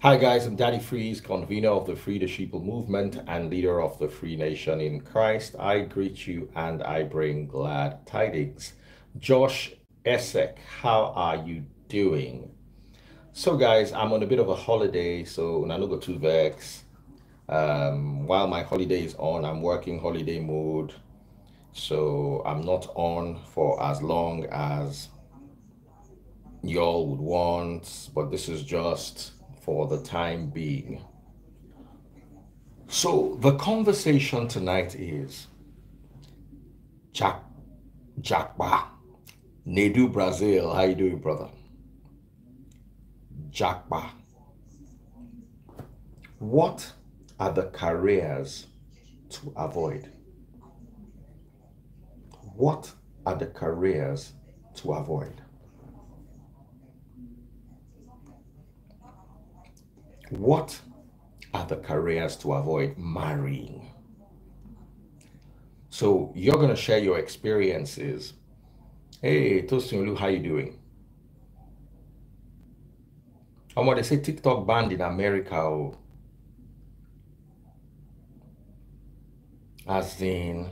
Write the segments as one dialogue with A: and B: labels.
A: Hi guys, I'm Daddy Freeze, convener of the Free the Sheeple movement and leader of the Free Nation in Christ. I greet you and I bring glad tidings. Josh Esek, how are you doing? So guys, I'm on a bit of a holiday, so I no go to vex. Um, while my holiday is on, I'm working holiday mode. So I'm not on for as long as y'all would want, but this is just for the time being. So the conversation tonight is Jack Japa. Nedu Brazil. How you doing, brother? Japa. What are the careers to avoid? What are the careers to avoid? What are the careers to avoid marrying? So you're going to share your experiences. Hey, Tosin how you doing? And what they say TikTok banned in America. As in,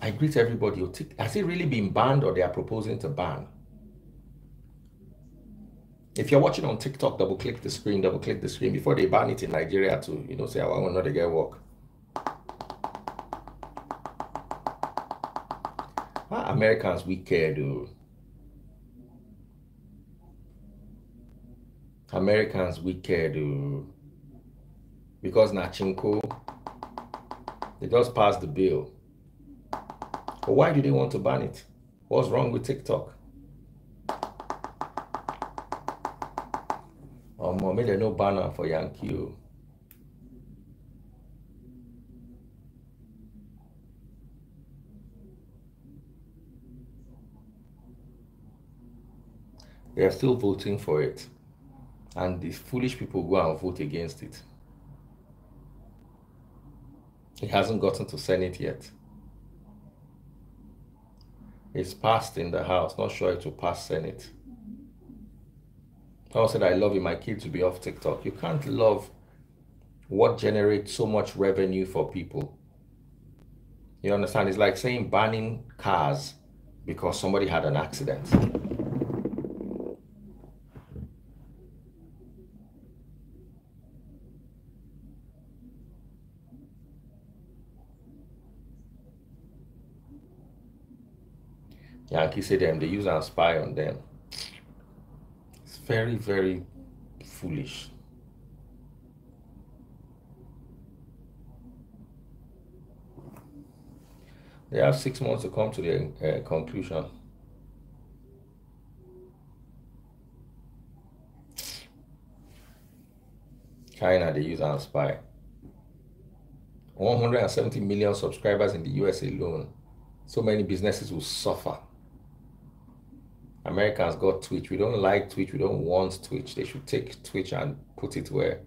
A: I greet everybody. Has it really been banned or they are proposing to ban? If you're watching on TikTok, double click the screen, double click the screen before they ban it in Nigeria to, you know, say, I want to get work. Ah, Americans, we care, dude. Americans, we care, dude. Because Nachinko, they just passed the bill. But why do they want to ban it? What's wrong with TikTok? Omo make dem no ban am for yankee o they are still voting for it. And the foolish people go and vote against it. It hasn't gotten to senate yet. It's passed in the house. Not sure it will pass senate Someone said, I love you, my kids will be off TikTok. You can't love what generates so much revenue for people. You understand? It's like saying banning cars because somebody had an accident. Yankee say them, they use and spy on them very, very foolish. They have six months to come to the uh, conclusion. China, they use our spy. 170 million subscribers in the US alone. So many businesses will suffer. Americans got Twitch. We don't like Twitch. We don't want Twitch. They should take Twitch and put it where,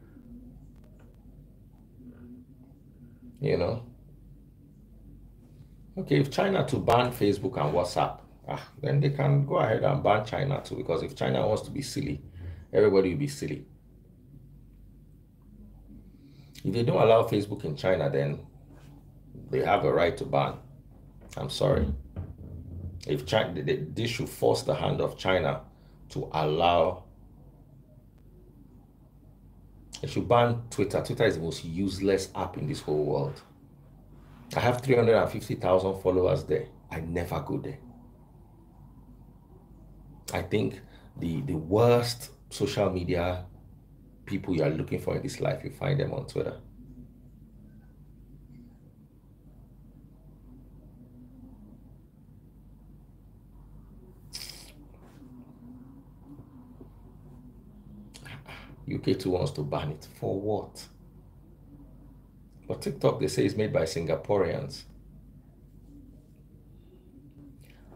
A: you know. Okay, if China to ban Facebook and WhatsApp, ah, then they can go ahead and ban China too. Because if China wants to be silly, everybody will be silly. If they don't allow Facebook in China, then they have a right to ban. I'm sorry. If China, this should force the hand of China to allow. It should ban Twitter. Twitter is the most useless app in this whole world. I have 350,000 followers there. I never go there. I think the the worst social media people you are looking for in this life, you find them on Twitter. UK2 wants to ban it. For what? But TikTok, they say, is made by Singaporeans.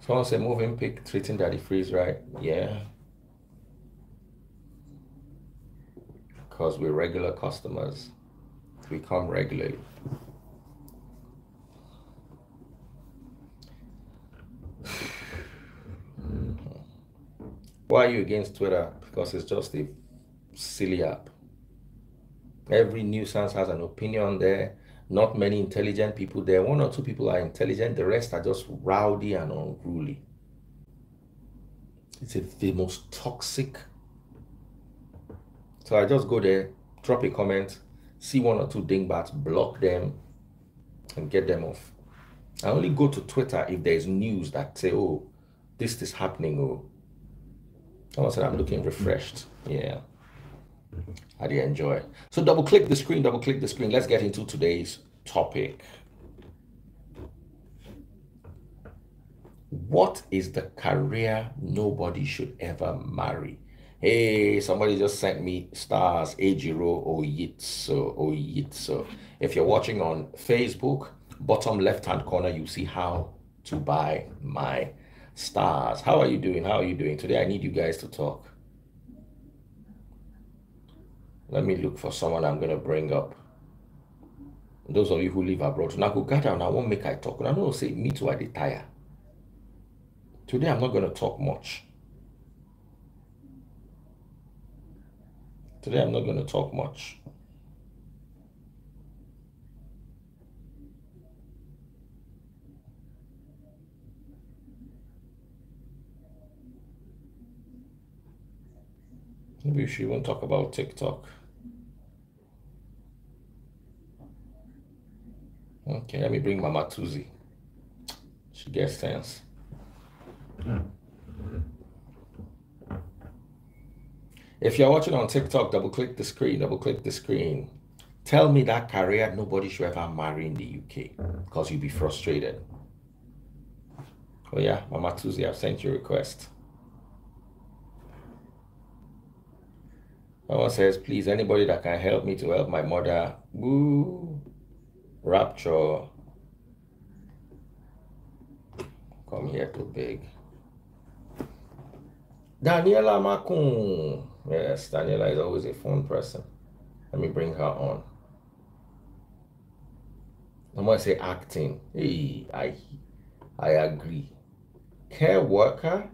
A: Someone say moving pick, treating daddy freeze, right? Yeah. Because we're regular customers. We come regularly. Hmm. Why are you against Twitter? Because it's just a silly app. Every nuisance has an opinion there. Not many intelligent people there. One or two people are intelligent. The rest are just rowdy and unruly. It's a, the most toxic. So I just go there, drop a comment, see one or two dingbats, block them, and get them off. I only go to Twitter if there's news that say, oh, this is happening. Oh, someone said I'm looking refreshed. Yeah. I did enjoy. So double click the screen, double click the screen. Let's get into today's topic. What is the career nobody should ever marry? Hey, somebody just sent me stars, Ejiro Oyitso, Oyitso. If you're watching on Facebook, bottom left-hand corner, you see how to buy my stars. How are you doing? How are you doing? Today I need you guys to talk. Let me look for someone I'm going to bring up. Those of you who live abroad, now go gather and I won't make I talk. And I know say me too, I tire. Today I'm not going to talk much. Today I'm not going to talk much. Maybe she won't talk about TikTok. Okay, let me bring Mama Tuzi. She gets sense. If you're watching on TikTok, double click the screen, double click the screen. Tell me that career nobody should ever marry in the UK because you'll be frustrated. Oh, yeah, Mama Tuzi, I've sent you a request. Mama says, please, anybody that can help me to help my mother. Woo. Rapture. Come here to big. Daniela Makun. Yes, Daniela is always a fun person. Let me bring her on. I'm gonna say acting. Hey, I I agree. Care worker?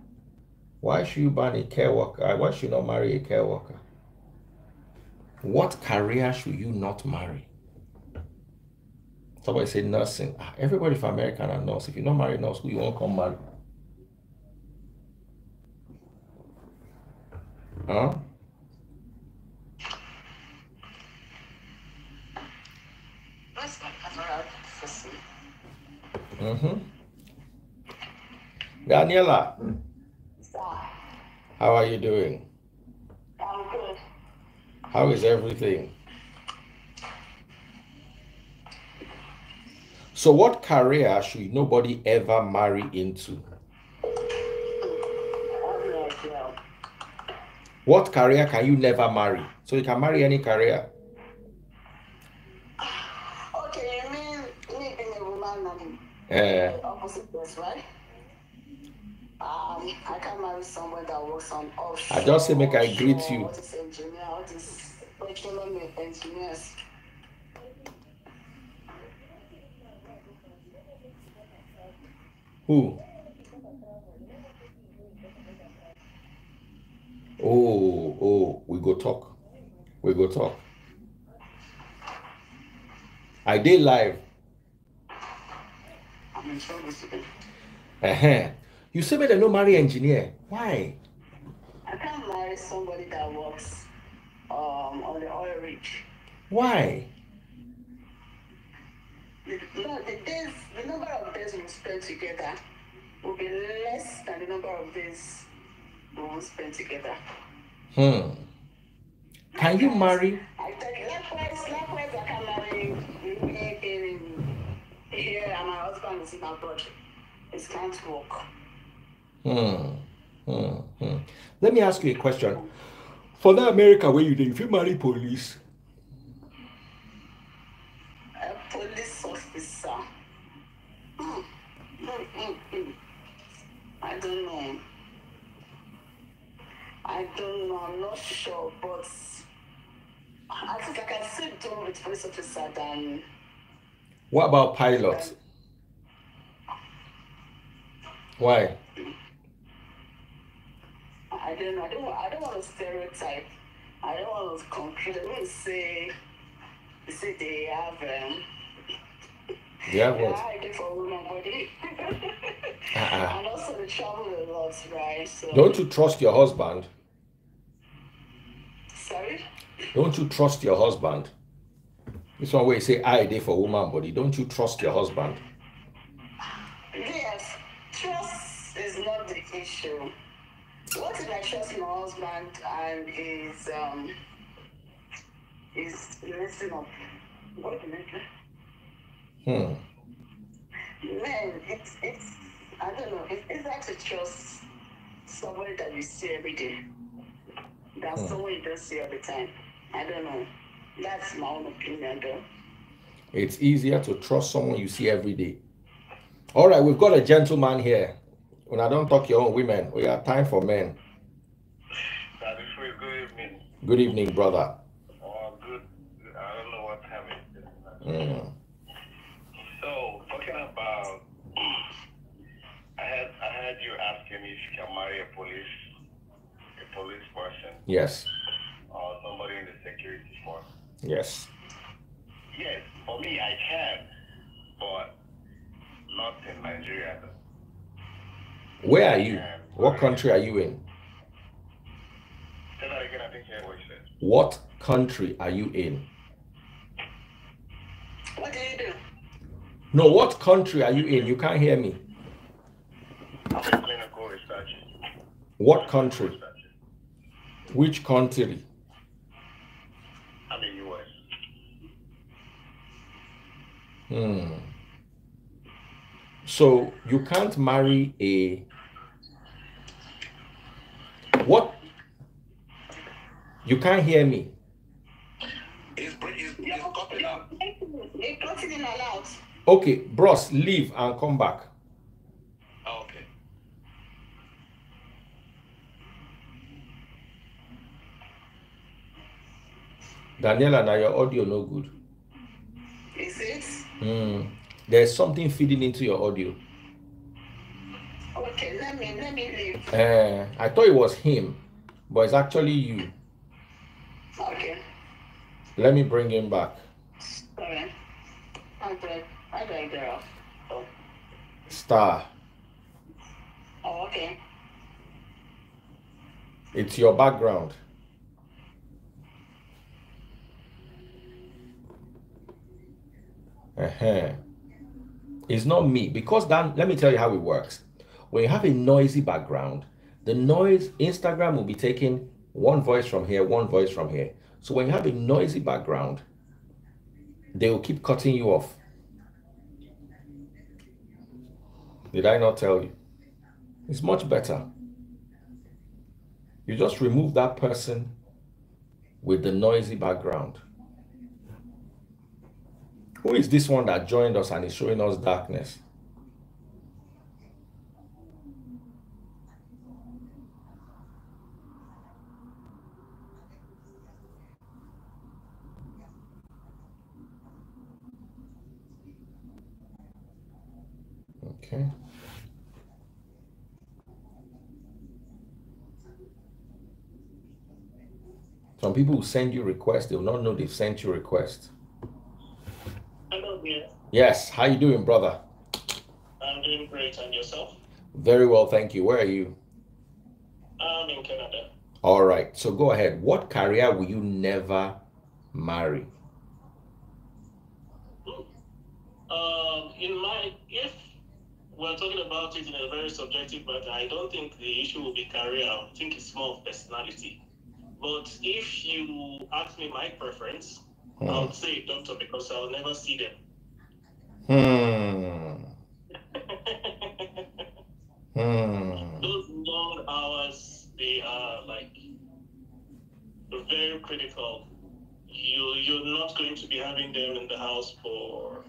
A: Why should you ban a care worker? Why should you not marry a care worker? What career should you not marry? Somebody say nursing. Ah, everybody from America are nurse. If you don't marry nurse, who you won't come marry? Huh? Mm-hmm. Daniela, how are you doing?
B: I'm good.
A: How is everything? So, what career should nobody ever marry into? What career can you never marry? So, you can marry any career.
B: Okay, you mean me being a woman
A: Uh,
B: and opposite sex, right? Um, I can marry someone that works on offshore.
A: I just say make I greet you.
B: What is engineer? What is petroleum engineers?
A: Who? Oh, oh, we go talk. We go talk. I did live.
B: I'm in.
A: Uh-huh. You say me they no marry engineer. Why?
B: I can't marry somebody that works um, on the oil rig.
A: Why?
B: The, no, the days, the number of days we spend together will be less than the number of days we will spend together.
A: Hmm. Can you marry?
B: I tell you, likewise, likewise, I can marry here and my husband is in abroad. It can't work.
A: Hmm. Hmm. Hmm. Let me ask you a question. For that America where you dey, if you marry police,
B: A police officer. Hmm. Hmm, hmm, hmm. I don't know. I don't know. I'm not sure, but I think I can still do with police officer than
A: what about pilot? Why?
B: I don't know. I don't. I don't want to stereotype. I don't want to conclude. I want to say, say they have um,
A: Yeah,
B: they
A: what?
B: are hiding for woman body,
A: Uh-uh.
B: and also they travel a lot, right? So
A: Don't you trust your husband?
B: sorry.
A: Don't you trust your husband? This one where you say I did for woman body. Don't you trust your husband?
B: Yes, trust is not the issue. What if I trust my husband and is um is messing up? What do you mean?
A: Hmm.
B: Man, it's it's I don't know. It's, it's hard to trust somebody that you see every day. That's
A: Hmm.
B: someone you don't see all the time. I don't know. That's my own opinion, though.
A: It's easier to trust someone you see every day. All right, we've got a gentleman here. When I don't talk your own women, we have time for men.
C: That is good evening.
A: Good evening, brother.
C: Oh, good. I don't know what time it is.
A: Mm.
C: So, talking about, I had I had you asking if you can marry a police, a police person
A: Yes,
C: or somebody in the security force.
A: yes.
C: Yes, for me I can, but not in Nigeria.
A: Where are you? What country are you in?
C: Say that again. I think you what you said.
A: What country are you in?
B: What do you do?
A: No, what country are you in? You can't hear me.
C: I'm a clinical researcher.
A: What country?
C: Researcher.
A: Which country?
C: I'm in U.S.
A: Hmm. So you can't marry a what? You can't hear me.
C: It's, it's, it's cutting out.
B: They cut it in out.
A: Okay, bros, leave and come back.
C: Oh, okay.
A: Daniela, now your audio no good.
B: Is it?
A: Hmm. There's something feeding into your audio.
B: Okay, let me let me leave.
A: Uh, I thought it was him, but it's actually you.
B: Okay.
A: Let me bring him back.
B: Alright. How do I how do I get off? Oh,
A: Star.
B: oh okay.
A: It's your background. Uh-huh. It's not me because then let me tell you how it works. When you have a noisy background, the noise Instagram will be taking one voice from here, one voice from here. So when you have a noisy background, they will keep cutting you off. Did I not tell you? It's much better. You just remove that person with the noisy background. Who is this one that joined us and is showing us darkness? Okay. Some people will send you requests, they will not know they've sent you requests.
D: Hello.
A: Yes, how you doing, brother?
D: I'm doing great. And yourself?
A: Very well, thank you. Where are you?
D: I'm in Canada.
A: All right, so go ahead. What career will you never marry?
D: Um, in my, if we're talking about it in a very subjective matter, I don't think the issue will be career. I think it's more of personality. But if you ask me my preference, I
A: Hmm.
D: would say doctor because I'll never see them.
A: Hmm. Hmm.
D: Those long hours, they are like very critical. You you're not going to be having them in the house for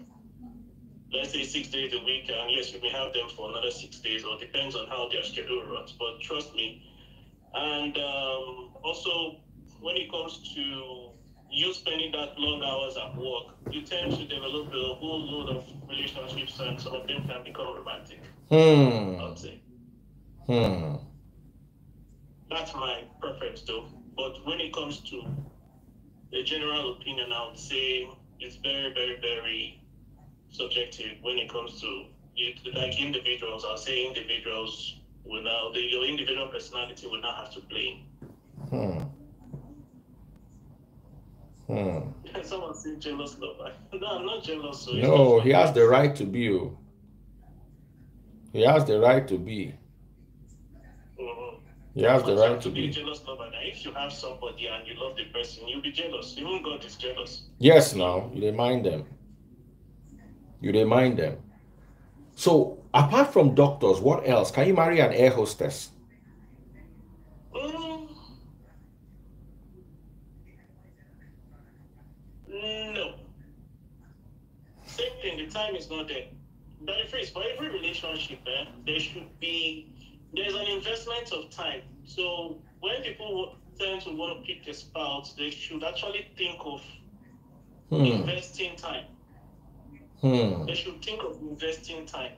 D: let's say six days a week, and yes, you may have them for another six days, or depends on how their schedule runs. But trust me, and um, also when it comes to you spending that long hours at work, you tend to develop a whole load of relationships, and some of them can become romantic. I
A: Hmm.
D: would say.
A: Hmm.
D: That's my preference, though. But when it comes to the general opinion, I would say it's very, very, very subjective when it comes to it, like individuals. I'll say individuals will now, the, your individual personality will not have to play.
A: Hmm. Hmm.
D: Someone said jealous lover. No, I'm not jealous. So
A: No, he has the right to be. oh. He has the right to be.
D: Mhm.
A: He has the right
D: have
A: to
D: be
A: be.
D: jealous lover. Now, if you have somebody and you love the person, you'll be jealous. Even God is jealous.
A: Yes, now you remind them. You remind them. So, apart from doctors, what else? Can you marry an air hostess?
D: Mm. No. Same thing, the time is not there. The phrase, for every relationship, eh, there should be there's an investment of time. So when people tend to want to pick a spouse, they should actually think of
A: Hmm.
D: investing time.
A: Hmm.
D: They should think of investing time.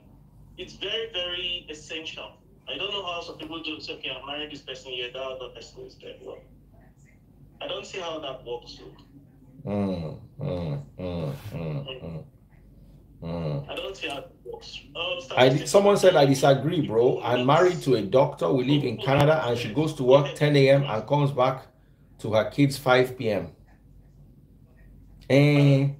D: It's very, very essential. I don't know how some people do say, okay, I'm married this person here, that other person is there. Well, I don't see how that works. So
A: Hmm. Hmm. Hmm.
D: I don't see how it works. Um,
A: I, someone said I disagree, bro. I'm married to a doctor. We live in Canada, and she goes to work 10 a.m. and comes back to her kids 5 p.m. And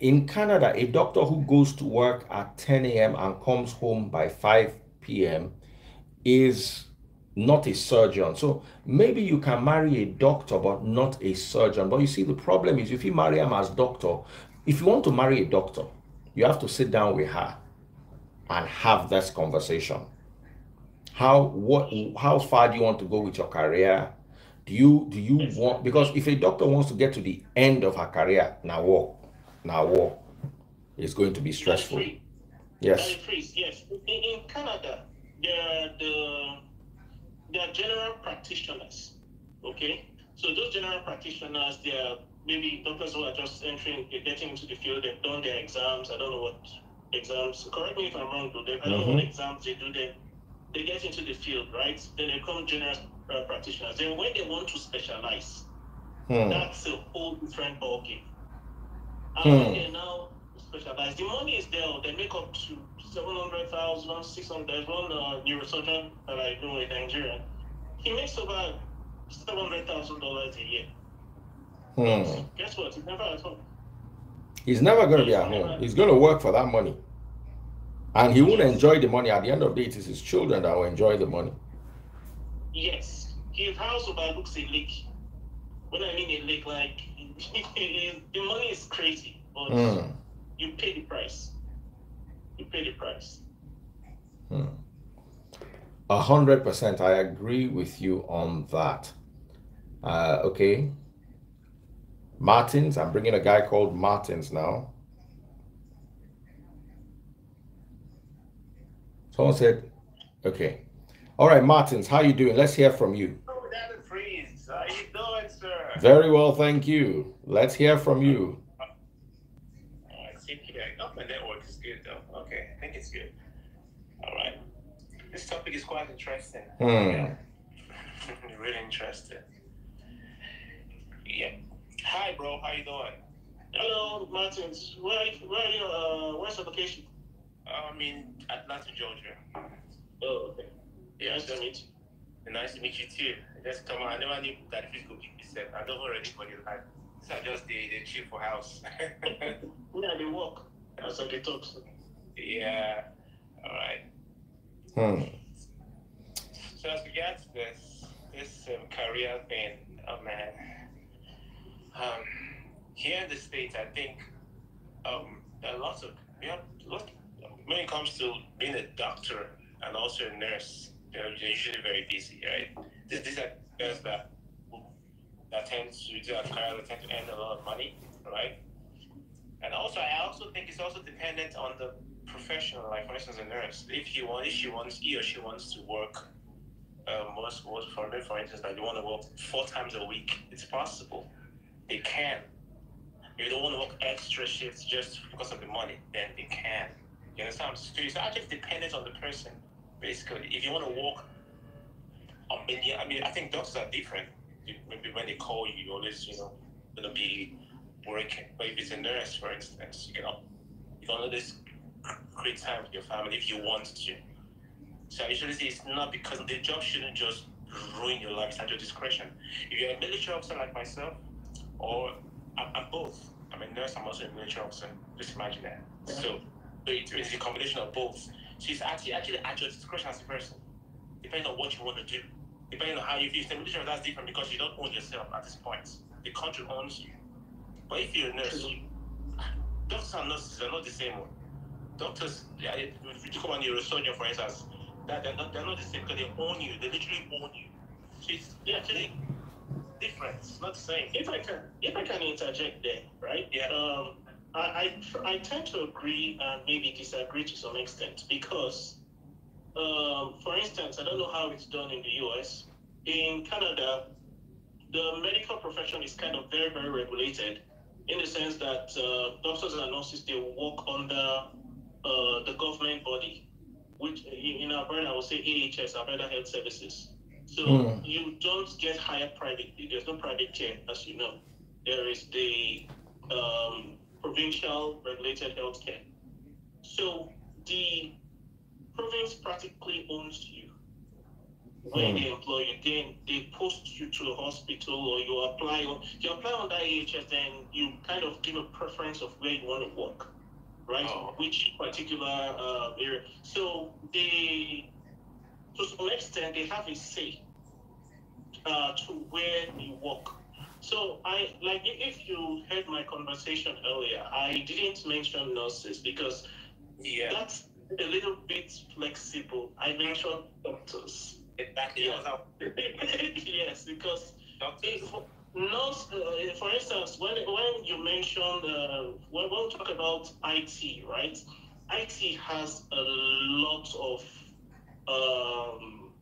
A: in Canada, a doctor who goes to work at 10 a.m. and comes home by 5 p.m. is not a surgeon. So maybe you can marry a doctor, but not a surgeon. But you see, the problem is if you marry him as doctor, if you want to marry a doctor, you have to sit down with her and have this conversation. How what how far do you want to go with your career? Do you do you want because if a doctor wants to get to the end of her career, now what? Now what? It's going to be stressful. Yes.
D: Yes. In, in Canada, there are the there are general practitioners. Okay, so those general practitioners, they are maybe doctors who are just entering, getting into the field. They've done their exams. I don't know what exams. Correct me if I'm wrong. Though. They, I don't know what exams they do. Then they get into the field, right? Then they become general uh, practitioners. Then when they want to specialize,
A: Hmm.
D: that's a whole different ballgame. And
A: Hmm.
D: when they now specialize, the money is there. They make up to 700,000, 600. There's one uh, neurosurgeon that I know in Nigeria. He makes about $700,000 a year.
A: Hmm.
D: Guess what? He's never at home.
A: He's never going to be at home. He's going to work for that money. And he won't enjoy the money. At the end of the day, it is his children that will enjoy the money.
D: Yes. His house overlooks a lake. When I mean a lake, like, the money is crazy, but
A: Hmm.
D: you pay the price. You pay the price.
A: Hmm. A hundred percent. I agree with you on that. Uh, okay. Martins. I'm bringing a guy called Martins now. Someone said, okay. All right, Martins, how you doing? Let's hear from you.
C: Oh, Freeze. How you doing, sir?
A: Very well, thank you. Let's hear from you.
C: Oh, my network is good though. Okay, I think it's good. Alright. This topic is quite interesting.
A: Hmm.
C: really interesting. Yeah. Hi, bro. How you doing?
D: Hello, Martins. Where are you, where are you, uh, where's your location?
C: I'm in Atlanta, Georgia.
D: Oh, okay.
C: Yeah,
D: Nice to meet you.
C: nice to meet you too. Just come on. I never knew that Freeze could keep this I don't know anybody like. These are just the, the chill for house.
D: Yeah, they walk. As I talk. So.
C: yeah. Alright.
A: Hmm.
C: So as regards this this um, career thing, oh man, um, here in the states, I think um, there are lots of we have look when it comes to being a doctor and also a nurse. You know, you're usually very busy, right? These these are guys that that tend to do that tend to earn a lot of money, right? And also, I also think it's also dependent on the professional. Like for instance, a nurse, if he wants, if she wants, he or she wants to work uh, most, most for me, for instance, like you want to work four times a week, it's possible. They can. If you don't want to work extra shifts just because of the money, then they can. You understand? So it's actually dependent on the person, basically. If you want to work on many. I mean, I think doctors are different. Maybe when they call you, you always, you know, gonna be working. But if it's a nurse, for instance, you know, you don't always create time with your family if you want to. So I usually say it's not because the job shouldn't just ruin your life It's at your discretion. If you're a military officer like myself, or I'm, I'm both. I'm a nurse, I'm also a military officer. Just imagine that. So, so it's a combination of both. So it's actually actually at your discretion as a person, depending on what you want to do. Depending on how you feel. The military, that's different because you don't own yourself at this point. The country owns you. But if you're a nurse, you, doctors and nurses are not the same one. Doctors, if you talk about neurosurgeon, for instance, that they're not, they're not the same because they own you. They literally own you. So it's yeah, actually different. It's not the same.
D: If I can, if I can interject there, right?
C: Yeah.
D: Um, I, I, I tend to agree and maybe disagree to some extent because, um, for instance, I don't know how it's done in the US. In Canada, the medical profession is kind of very, very regulated in the sense that uh, doctors and nurses they work under uh, the government body, which in our brand I would say AHS, Alberta Health Services. So mm. you don't get higher private. There's no private care, as you know. There is the um, provincial regulated healthcare. So the province practically owns you. When mm. they employ you, then they post you to a hospital or you apply. Or you apply on that AHS, then you kind of give a preference of where you want to work, right? Oh. Which particular uh, area. So they, to some extent, they have a say uh, to where you work. So I like if you heard my conversation earlier, I didn't mention nurses because
C: yeah.
D: that's a little bit flexible. I mentioned doctors.
C: Exactly.
D: yes, because if, nurse, uh, for instance, when when you mentioned uh, when, when we talk about IT, right? IT has a lot of um,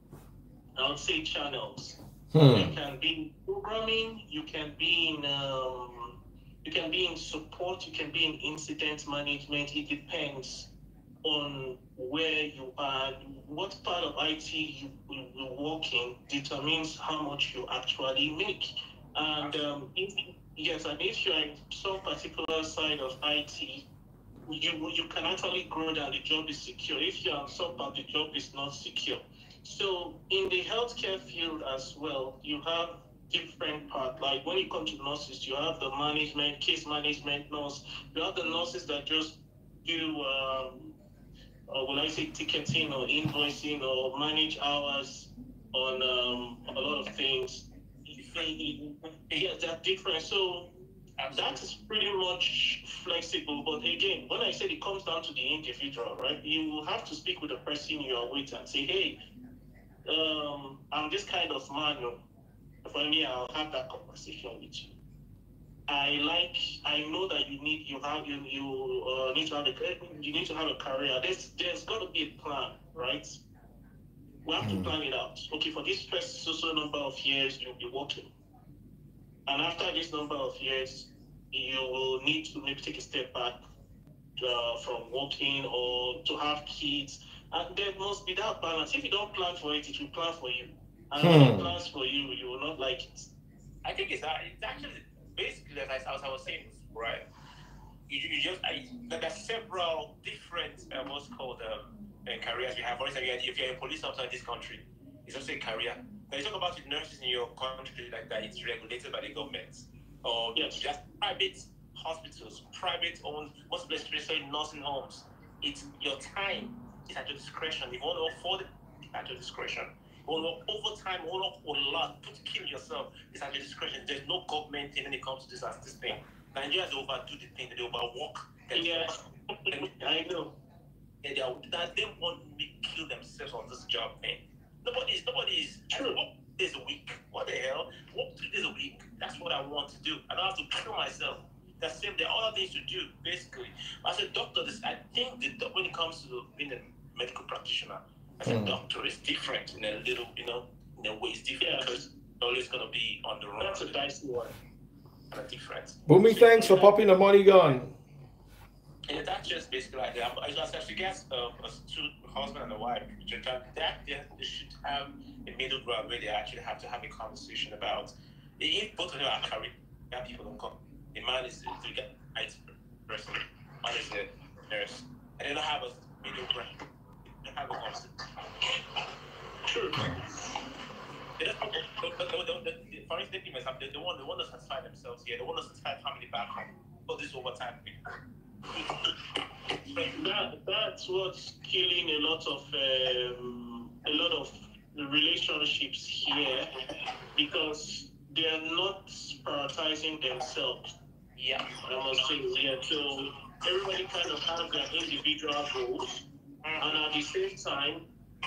D: I would say channels Hmm. You can be in programming. You can be in um, you can be in support. You can be in incident management. It depends on where you are. What part of IT you, you, you work in determines how much you actually make. And um, if, yes, and if you're in some particular side of IT, you you can actually grow and the job is secure. If you're on some part, the job is not secure. So in the healthcare field as well, you have different parts. Like when you come to nurses, you have the management, case management nurse. You have the nurses that just do, um, will I say ticketing or invoicing or manage hours on um, a lot of things. Yeah, they're different. So that is pretty much flexible. But again, when I said it comes down to the individual, right? You will have to speak with the person you are with and say, hey, um, I'm this kind of man. For me, I'll have that conversation with you. I like. I know that you need. You have. You you uh, need to have a. You need to have a career. There's there's got to be a plan, right? We have mm. to plan it out. Okay, for this first so number of years, you'll be working, and after this number of years, you will need to maybe take a step back uh, from working or to have kids and there must be that balance. If you don't plan for it, it will plan for you. And hmm. when it plans for you, you will not like it.
C: I think it's, uh, it's actually basically as I, as I was saying, right? You, you just I, there are several different uh, what's called um, uh, careers you have. For instance, if you're a police officer in this country, it's also a career. When you talk about nurses in your country like that, it's regulated by the government. Or yes. just private hospitals, private owned, most especially nursing homes. It's your time is at your discretion. If you want to afford it, it's at your discretion. If you want to overtime, you want to a lot, put kill yourself, it's at your discretion. There's no government thing when it comes to this as this thing. Nigerians overdo the thing, they overwork.
D: Yeah, I know.
C: And they, are, they want me kill themselves on this job, man. Nobody is, nobody is true. Days a week. What the hell? Work three days a week. That's what I want to do. I don't have to kill myself. That's same. There are other things to do, basically. As a doctor, this I think that when it comes to being a medical practitioner, as mm. a doctor, is different in a little, you know, in a way, it's different yeah. because always going to be on the run.
D: That's a dicey one.
C: And a difference.
A: Boomy, thanks for popping the money gun.
C: And that's just basically like that. As, as regards um, two husband and a wife, that they, they should have a middle ground where they actually have to have a conversation about if both of them are career people don't come. The man is the right person, man is a nurse, and they don't have a middle ground. They don't have a conversation. True. They don't, the, the, the, the, the, for instance, they, they, want, they want to satisfy themselves here. They want to satisfy family back home. All this over time
D: that that's what's killing a lot of um, a lot of relationships here because they are not prioritizing themselves.
C: Yeah,
D: I must say yeah. So everybody kind of has their individual goals, and at the same time,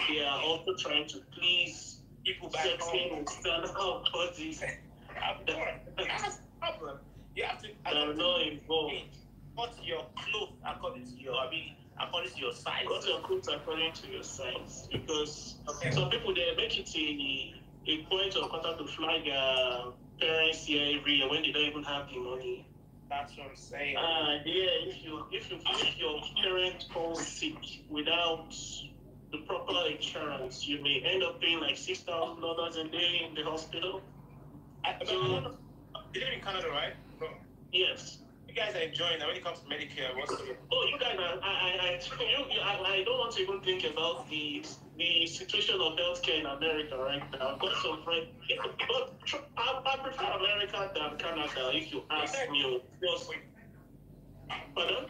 D: they are also trying to please
C: people back home.
D: external
C: bodies. That's the problem. You have to.
D: That are not involved
C: cut your clothes according to your, I mean, according to your size.
D: Cut your clothes according to your size. Because okay. some people, they make it a, a point of contact to fly their parents here every year when they don't even have the money.
C: That's what I'm saying.
D: Uh, yeah, if you if you if your parent falls sick without the proper insurance, you may end up paying like six thousand dollars a day in the hospital.
C: I, mean, you live in Canada, right?
D: Yes
C: guys are enjoying that when it comes to Medicare? What's the...
D: Oh, you guys are. I, I, you, I, I don't want to even think about the the situation of healthcare in America right now. I've got some friends, but I, I prefer America than Canada. If you ask me,
C: just
D: pardon.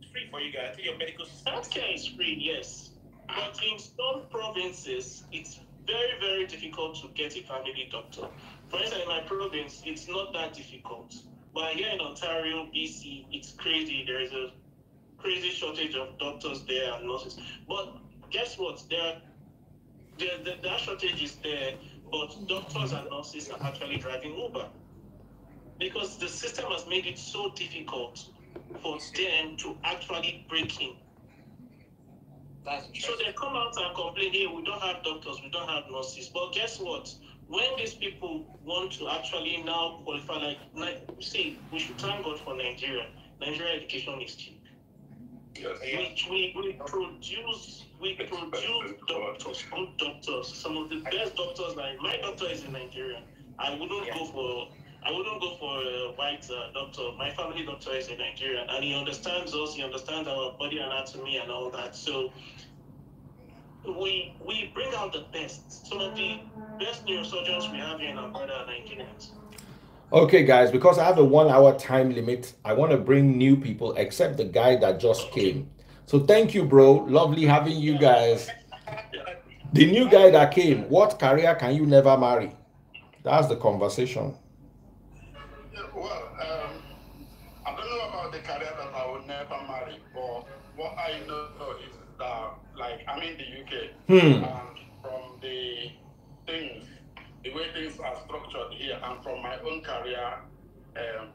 C: It's free for you guys. Your medical
D: system. Healthcare is free, yes, but in some provinces, it's very very difficult to get a family doctor. For instance, in my province, it's not that difficult. But here in Ontario, BC, it's crazy. There is a crazy shortage of doctors there and nurses. But guess what? There, there, there that shortage is there, but doctors and nurses are actually driving Uber because the system has made it so difficult for them to actually break in. so they come out and complain, hey, we don't have doctors, we don't have nurses. But guess what? When these people want to actually now qualify, like, like see, we should thank God for Nigeria. Nigeria education is cheap. Yes. We, we, we produce we produce doctors, good doctors. Some of the best doctors. Like my doctor is in Nigeria. I wouldn't yeah. go for I wouldn't go for a white uh, doctor. My family doctor is in Nigeria, and he understands us. He understands our body anatomy and all that. So we we bring out the best. Some of the best neurosurgeons we have here in Alberta are Nigerians.
A: Okay, guys, because I have a one hour time limit, I want to bring new people except the guy that just came. So thank you, bro. Lovely having you guys. The new guy that came, what career can you never marry? That's the conversation.
E: Well, um, I don't know about the career that I would never marry, but what I know is that, like, I'm in the UK, hmm. and from the things, the way things are structured here, and from my own career um,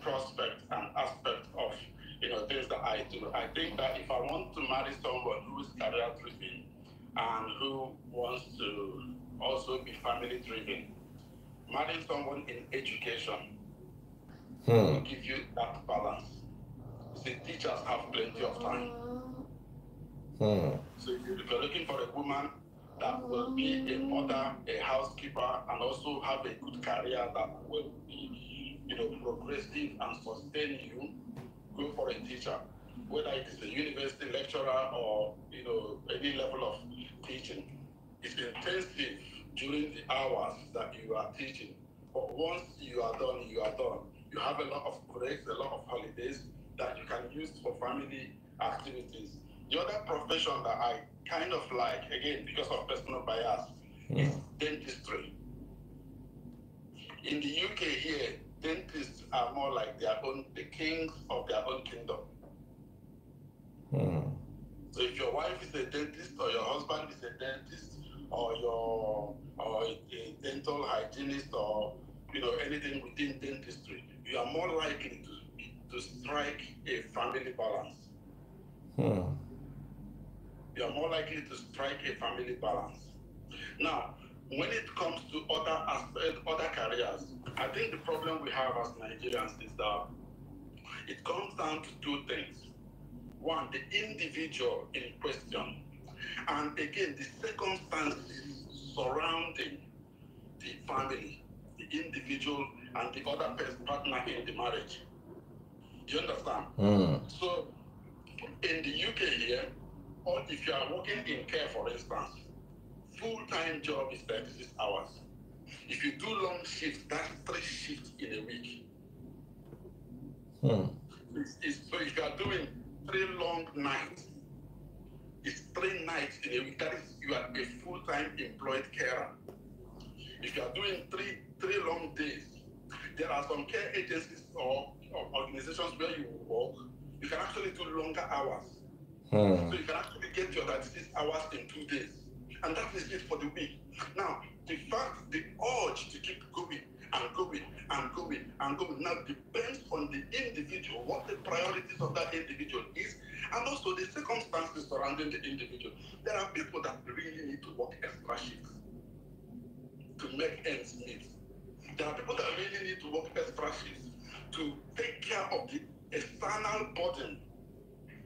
E: prospect and aspect of you know things that I do, I think that if I want to marry someone who is career driven and who wants to also be family driven, marrying someone in education hmm. will give you that balance. The teachers have plenty of time. So if you're looking for a woman that will be a mother, a housekeeper, and also have a good career that will be, you know, progressive and sustain you, go for a teacher, whether it is a university lecturer or, you know, any level of teaching. It's intensive during the hours that you are teaching. But once you are done, you are done. You have a lot of breaks, a lot of holidays that you can use for family activities. The other profession that I kind of like, again, because of personal bias, mm. is dentistry. In the UK here, dentists are more like their own, the kings of their own kingdom. Mm. So if your wife is a dentist or your husband is a dentist or your or a dental hygienist or you know anything within dentistry, you are more likely to to strike a family balance. Hmm you are more likely to strike a family balance. Now, when it comes to other aspects, other careers, I think the problem we have as Nigerians is that it comes down to two things. one, the individual in question, and again, the circumstances surrounding the family, the individual, and the other person, partner in the marriage. You understand?
A: Mm.
E: So, in the UK here, or if you are working in care, for instance, full-time job is 36 hours. If you do long shifts, that's three shifts in a week.
A: Hmm.
E: It's, it's, so if you are doing three long nights, it's three nights in a week. That is, you are a full-time employed carer. If you are doing three three long days, there are some care agencies or, or organizations where you work. You can actually do longer hours.
A: Hmm.
E: So you can actually get your 36 hours in two days. And that is it for the week. Now, the fact, the urge to keep going and going and going and going now depends on the individual, what the priorities of that individual is, and also the circumstances surrounding the individual. There are people that really need to work extra shifts to make ends meet. There are people that really need to work extra shifts to take care of the external burden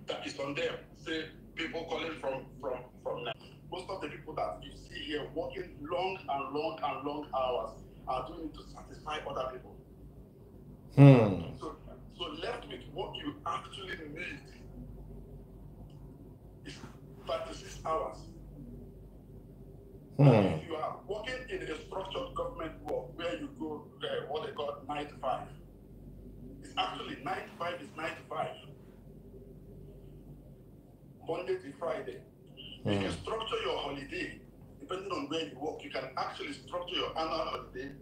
E: that is on them. Say people calling from from from Nigeria. most of the people that you see here working long and long and long hours are doing it to satisfy other people.
A: Hmm.
E: So so left with what you actually need is 36 hours.
A: Hmm.
E: If you are working in a structured government work where you go uh, what they call nine to five, it's actually nine to five is nine to five. Monday to Friday. If you
A: can
E: structure your holiday, depending on where you work, you can actually structure your annual holiday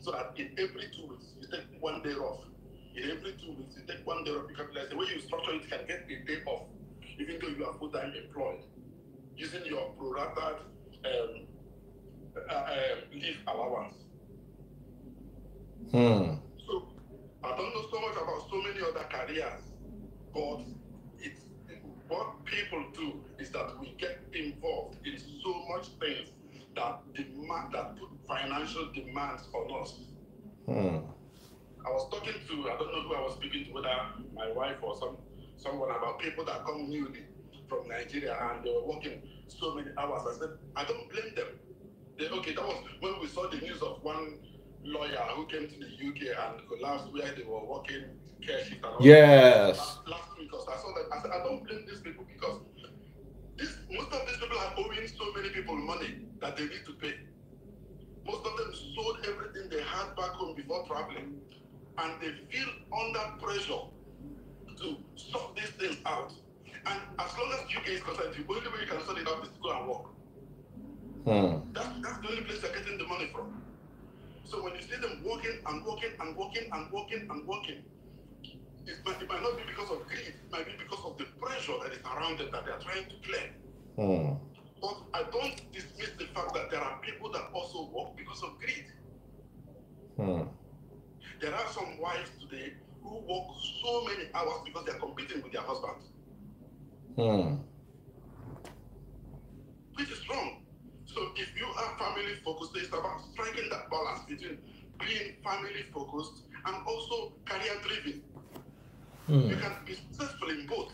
E: so that in every two weeks you take one day off. In every two weeks you take one day off because like the way you structure it, you can get a day off, even though you are full-time employed, using your prorated um, uh, um, leave allowance.
A: Hmm.
E: So I don't know so much about so many other careers, but what people do is that we get involved in so much things that demand that put financial demands on us.
A: Hmm.
E: I was talking to I don't know who I was speaking to, whether my wife or some someone about people that come newly from Nigeria and they were working so many hours. I said I don't blame them. They, okay, that was when we saw the news of one lawyer who came to the UK and collapsed where they were working care shift and all
A: Yes.
E: last, last week because I saw that I said I don't blame these people because this most of these people are owing so many people money that they need to pay. Most of them sold everything they had back home before traveling, and they feel under pressure to sort these things out. And as long as UK is concerned, the only way you can sort it out is to go and work.
A: Hmm.
E: That's, that's the only place they're getting the money from. So when you see them working and working and working and working and working, it might, it might not be because of greed, it might be because of the pressure that is around them that they're trying to play.
A: Hmm.
E: But I don't dismiss the fact that there are people that also work because of greed.
A: Hmm.
E: There are some wives today who work so many hours because they're competing with their husbands,
A: Hmm.
E: which is wrong. So if you are family focused, it's about striking that balance between being family focused and also career driven. You
A: Hmm.
E: can be successful in both.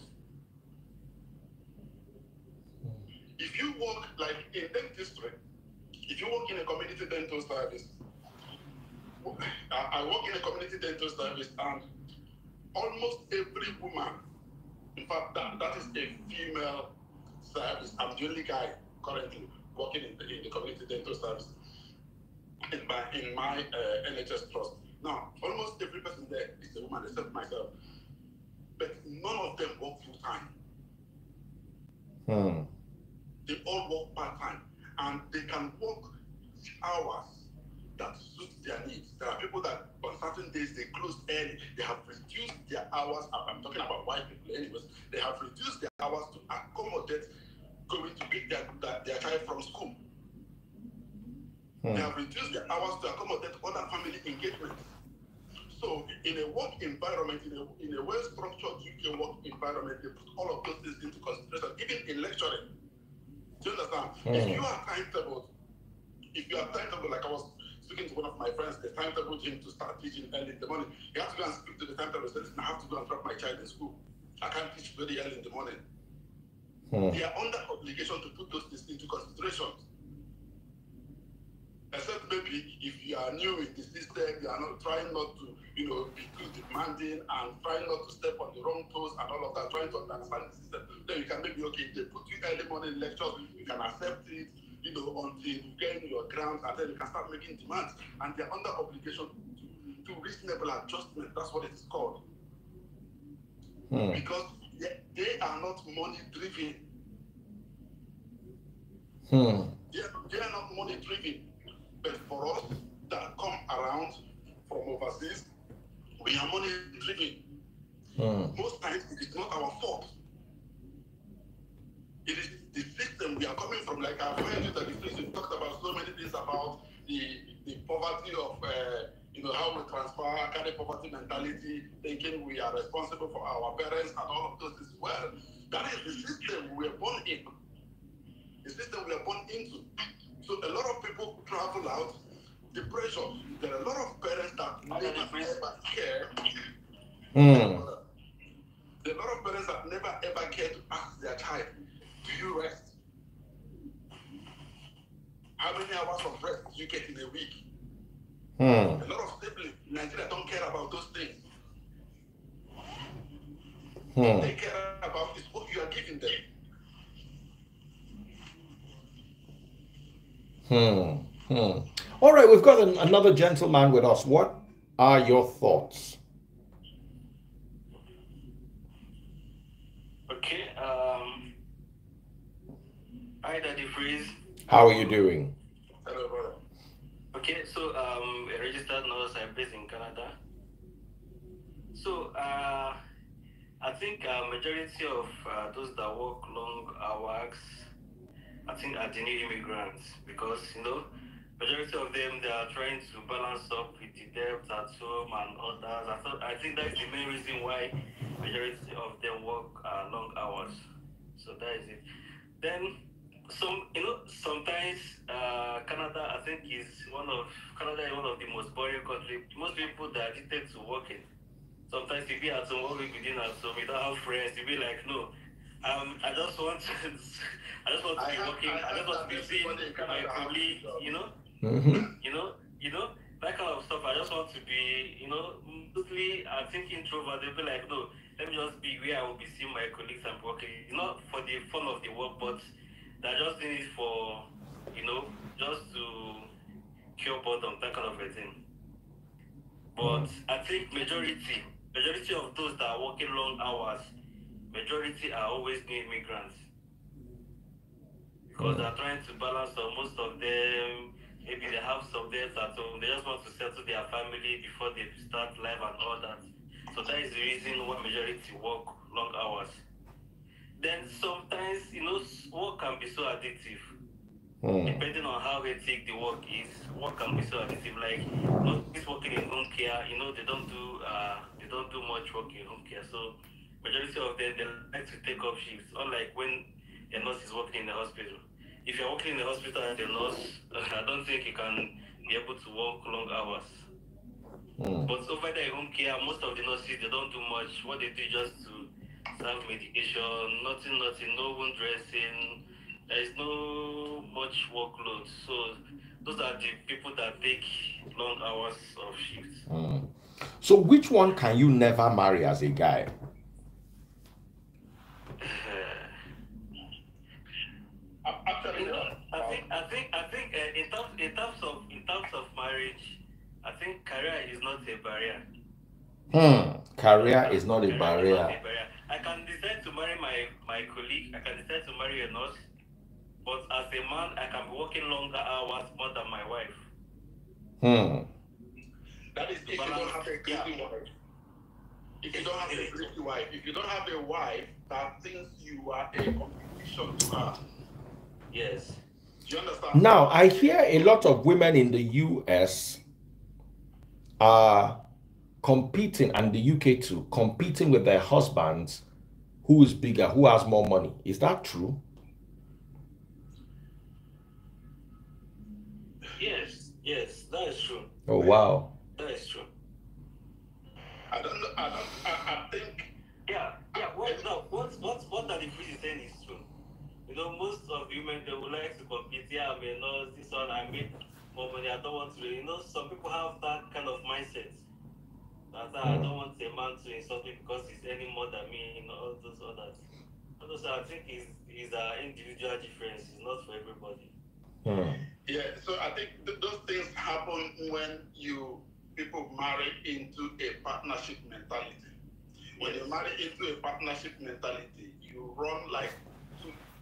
E: If you work like in dentistry, if you work in a community dental service, I I work in a community dental service and almost every woman, in fact, that, that is a female service. I'm the only guy currently working in the, in the community dental service in my, in my uh, NHS trust. Now, almost every person there is a woman except myself but none of them work full time.
A: Hmm.
E: They all work part time, and they can work hours that suit their needs. There are people that on certain days they close early. They have reduced their hours. I'm talking about white people, anyways. They have reduced their hours to accommodate going to pick their, their, their child from school. They
A: Hmm.
E: have reduced their hours to accommodate other family engagements. So in a work environment, in a, in a well-structured UK work environment, they put all of those things into consideration, even in lecturing. Do you understand? If
A: Mm.
E: you are timetable, if you are timetable, like I was speaking to one of my friends, the timetable him to start teaching early in the morning. He has to go and speak to the timetable. Says, I have to go and drop my child in school. I can't teach very early in the morning.
A: Hmm.
E: They are under obligation to put those things into consideration. Except maybe if you are new in the system, you are not trying not to, you know, be too demanding and trying not to step on the wrong toes and all of that, trying to understand the system. Then you can maybe, okay, they put you early morning lectures, you can accept it, you know, until you gain your ground, and then you can start making demands. And they're under obligation to, to reasonable adjustment. That's what it's called.
A: Hmm.
E: Because they, they are not money driven.
A: Hmm.
E: They are, they are not money driven. But for us that come around from overseas, we are money driven.
A: Hmm.
E: Most times it is not our fault. It is the system we are coming from. Like I've heard you that the system talked about so many things about the the poverty of uh, you know how we transfer kind of poverty mentality, thinking we are responsible for our parents and all of those as well. That is the system we are born in. The system we are born into. So a lot of people travel out, the pressure. There are a lot of parents that never ever care.
A: Hmm.
E: There are a lot of parents that never ever care to ask their child, do you rest? How many hours of rest do you get in a week?
A: Hmm.
E: A lot of siblings in Nigeria don't care about those things.
A: Hmm.
E: They care about is what you are giving them.
A: Hmm. Hmm. All right, we've got an, another gentleman with us. What are your thoughts?
F: Okay. Um. Hi, Daddy Freeze.
A: How are you doing?
E: Hello, brother.
F: Okay, so um, a registered nurse. I'm based in Canada. So uh, I think uh, majority of uh, those that work long hours, I think are the new immigrants because you know majority of them they are trying to balance up with the debt at home and others. I thought I think that's the main reason why majority of them work uh, long hours. So that is it. Then some you know sometimes uh, Canada I think is one of Canada is one of the most boring country. Most people that are addicted to working. Sometimes you be at home working within at home, you friends, you be like, no, um, I just want to I just want to
E: I
F: be
E: have-
F: working,
E: I
F: I, just want to be
E: that
F: seeing
E: everybody
F: my
E: Canada has
F: colleague,
E: a job.
F: you know,
A: hmm
F: you know, you know, that kind of stuff. I just want to be, you know, mostly I think introvert. They'll be like, no, let me just be where I will be seeing my colleagues and working. Not for the fun of the work, but they're just doing it for, you know, just to cure boredom, that kind of a thing. But I think majority, majority of those that are working long hours, majority are always new immigrants because they're trying to balance on most of them. Maybe they have some debts at home. They just want to settle their family before they start life and all that. So that is the reason why majority work long hours. Then sometimes, you know, work can be so addictive.
A: Hmm.
F: Depending on how hectic the work is, work can be so addictive. Like those working in home care, you know, they don't do uh, they don't do much work in home care. So majority of them they like to take up shifts. Unlike when a nurse is working in the hospital. If you're working in the hospital as a nurse, I don't think you can be able to work long hours.
A: Hmm.
F: But over there in home care, most of the nurses they don't do much. What they do is just to serve medication, nothing, nothing, no wound dressing. There is no much workload. So those are the people that take long hours of shifts.
A: Hmm. So, which one can you never marry as a guy?
E: Actually,
F: You know, I think I think I think uh, in terms in terms of in terms of marriage, I think career is not a barrier.
A: Hmm. Career is not a
F: Career is not
A: barrier.
F: a barrier. I can decide to marry my my colleague. I can decide to marry a nurse, but as a man, I can be working longer hours more than my wife.
A: Hmm.
E: that is if you don't have a greedy wife. If you don't have a greedy wife, if you don't have a wife that thinks you are a competition to her,
F: Yes.
E: do you understand?
A: Now, I hear a lot of women in the US are competing, and the UK too, competing with their husbands who is bigger, who has more money. Is that true?
F: Yes. Yes. That is true.
A: Oh, wow.
F: That is true.
E: I don't know. I don't.
F: Know, most of the women they would like to compete. Yeah, I mean, no, this one I made more money. I don't want to. You know, some people have that kind of mindset. That I don't want a man to insult me because he's any more than me. You know, all those others. All those I think is is an individual difference. It's not for everybody.
A: Hmm.
E: Yeah, so I think th- those things happen when you people marry into a partnership mentality. When you marry into a partnership mentality, you run like two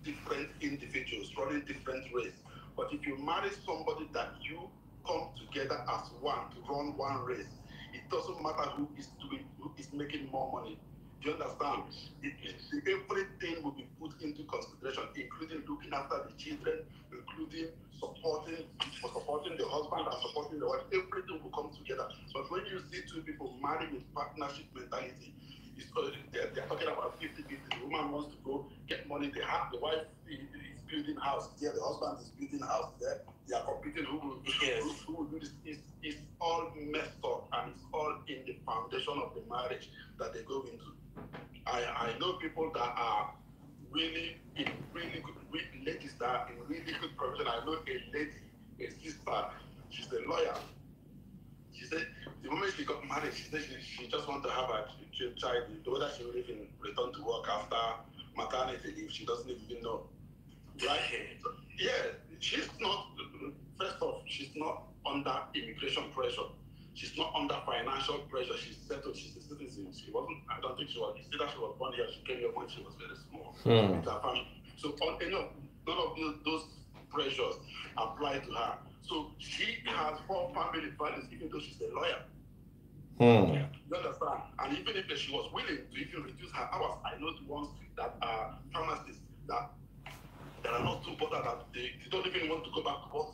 E: different individuals running different races. But if you marry somebody that you come together as one to run one race, it doesn't matter who is doing, who is making more money. Do you understand? It, it, everything will be put into consideration, including looking after the children, including supporting supporting the husband and supporting the wife. Everything will come together. But when you see two people married with partnership mentality, uh, they're, they're talking about 50 50. The woman wants to go get money. They have the wife is building house there. The husband is building house there. They are competing who will,
F: Yes.
E: who, will do this. It's, it's all messed up and it's all in the foundation of the marriage that they go into. I, I know people that are really in really good ladies that are in really good profession. I know a lady, a sister, she's a lawyer. She said the moment she got married, she said she, she just want to have a ch- ch- child, whether she will even return to work after maternity leave, she doesn't even know. Right? So, yeah, she's not first off, she's not under immigration pressure. She's not under financial pressure. She's settled. She's a citizen. She wasn't. I don't think she was. It's either she was born here. She came here when she was very small
A: Hmm.
E: with her family. So on, you know, none of those, those pressures apply to her. So she has four family values, even though she's a lawyer.
A: Hmm.
E: You understand? And even if she was willing to even reduce her hours, I know the ones that are pharmacists that that are not too bothered that they, they don't even want to go back to work.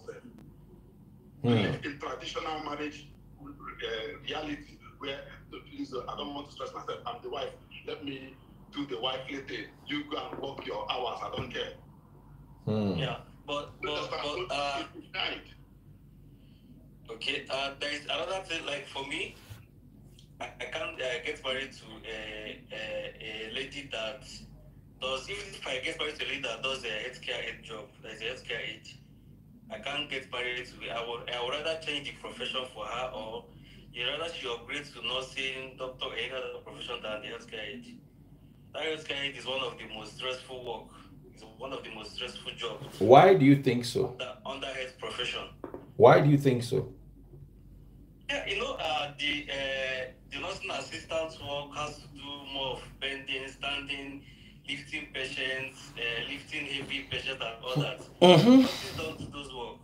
A: Hmm.
E: live in traditional marriage uh, reality where the please, uh, I don't want to stress myself. I'm the wife. Let me do the wifely thing. You go and work your hours. I don't care.
A: Hmm.
F: Yeah, but but, but uh, Okay, uh, there is another thing. Like for me, I, I can't uh, get married to a, a, a lady that does. Even if I get married to a lady that does a healthcare aide job, that is a healthcare aide, I can't get married to. I would. I would rather change the profession for her, or you rather she upgrades to nursing, doctor, or any other profession than the healthcare aide. That healthcare aide is one of the most stressful work. One of the most stressful jobs
A: Why do you think so?
F: under, under health profession.
A: Why do you think so?
F: Yeah, you know, uh, the uh, the nursing assistant work has to do more of bending, standing, lifting patients, uh, lifting heavy patients, and all that.
A: Mm-hmm.
F: Nurses don't do those work.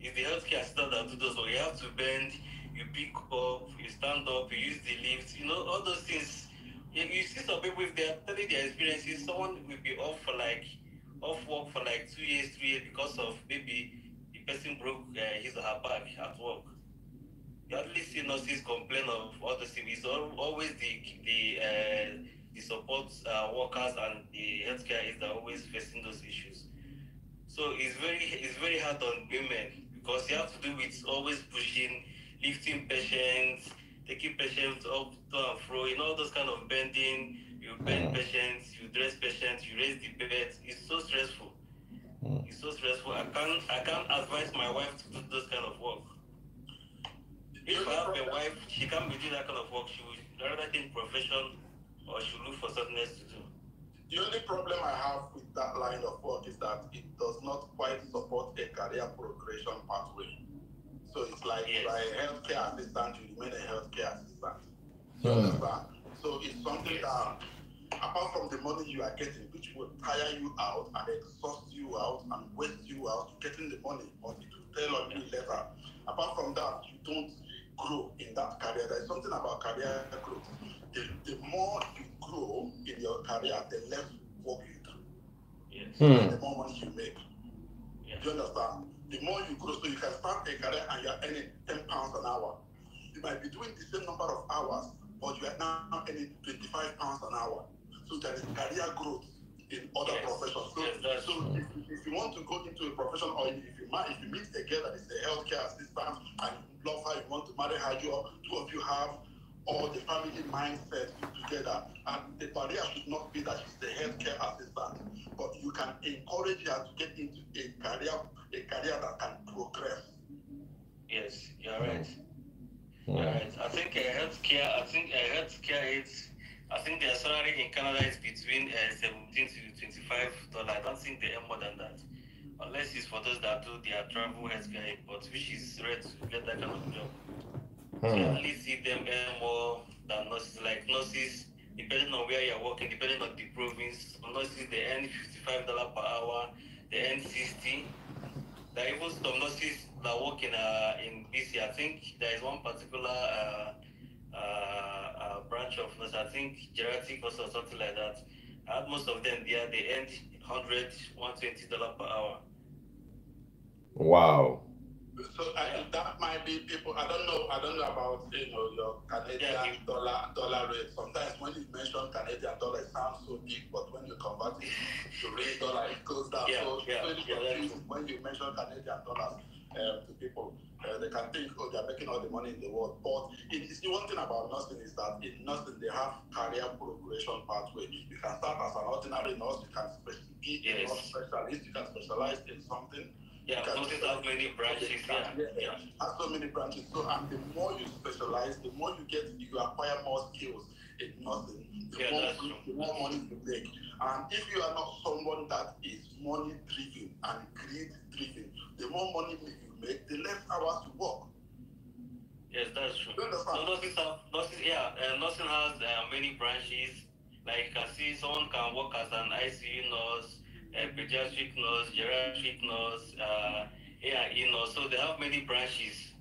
F: It's the healthcare assistant that do those work. You have to bend, you pick up, you stand up, you use the lift. You know, all those things. You, you see some people if they are telling their experiences, someone will be off for like off work for like two years, three years because of maybe the person broke uh, his or her back at work you hardly see nurses complain of all the things. It's always the the uh, the support uh, workers and the healthcare is always facing those issues. So it's very it's very hard on women because you have to do with always pushing, lifting patients, taking patients up to and fro, you know those kind of bending. You bend
A: Mm.
F: patients, you dress patients, you raise the beds. It's so stressful.
A: Mm.
F: It's so stressful. I can't I can't advise my wife to do those kind of work. If I have a wife, she can't be doing that kind of work. She would rather take profession or she would look for something else to do.
E: The only problem I have with that line of work is that it does not quite support a career progression pathway. So it's like
F: Yes.
E: you are a healthcare assistant, you remain a healthcare assistant. You
A: Hmm.
E: understand? So it's something that, apart from the money you are getting, which will tire you out and exhaust you out and waste you out, getting the money, but it will tell on you later. Apart from that, you don't grow in that career. There's something about career growth. The, the more you grow in your career, the less work you do,
F: Yes.
A: Hmm.
E: the more money you make.
F: Yeah.
E: Do you understand? The more you grow, so you can start a career and you're earning 10 pounds an hour. You might be doing the same number of hours, but you are now earning 25 pounds an hour. So there is career growth in other
F: Yes.
E: professions. So,
F: Yes,
E: so if, if you want to go into a profession or if you, if you meet a girl that is a healthcare assistant and you love her, you want to marry her, you, two of you have all the family mindset together. And the barrier should not be that she's the healthcare assistant, but you can encourage her to get into a career, a career that can progress.
F: Yes, you're right. Right. I think uh, healthcare. I think uh, healthcare is. I think their salary in Canada is between uh, 17 to 25 dollars. I don't think they earn more than that, unless it's for those that do their travel healthcare, but which is rare to get that kind of job. So you only see them earn more than nurses. Like nurses, depending on where you're working, depending on the province, nurses they earn 55 dollars per hour. They earn 60. There even some nurses that work in uh, in BC. I think there is one particular uh, uh, uh, branch of nurse. I think geriatric or something like that. I had most of them there. They earned 100 120 dollars per hour.
A: Wow.
E: So I, that might be people. I don't know. I don't know about you know your Canadian
F: Yeah,
E: dollar dollar rate. Sometimes when you mention Canadian dollar, it sounds so big, but when you convert it to real dollar, it goes down.
F: Yeah,
E: so
F: yeah,
E: it's
F: yeah,
E: when you mention Canadian dollars um, to people. Uh, they can think, oh, they're making all the money in the world. But it is the one thing about nursing is that in nursing they have career progression pathway. You can start as an ordinary nurse. You can be a
F: Yes.
E: specialist. You can specialize in something.
F: Yeah, nurses have many branches. Yeah, yeah.
E: Has so many branches. So, and the more you specialize, the more you get, you acquire more skills in nursing. The
F: Yeah,
E: more,
F: true.
E: the more money you make. And if you are not someone that is money driven and greed driven, the more money you make, the less hours you work.
F: Yes, that's true. So nursing nursing, yeah, uh, nursing has uh, many branches. Like can see, someone can work as an ICU nurse, a pediatric nurse, geriatric nurse, uh, A&E nurse. So they have many branches,